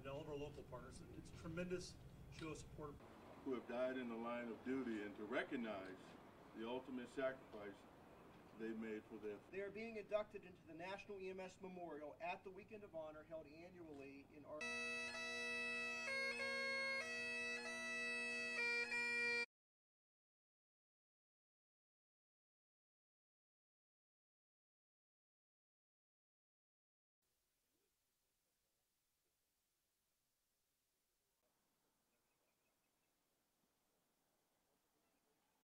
and all of our local partners. It's a tremendous show of support. who have died in the line of duty and to recognize the ultimate sacrifice they made for their They are being inducted into the National EMS Memorial at the Weekend of Honor held annually.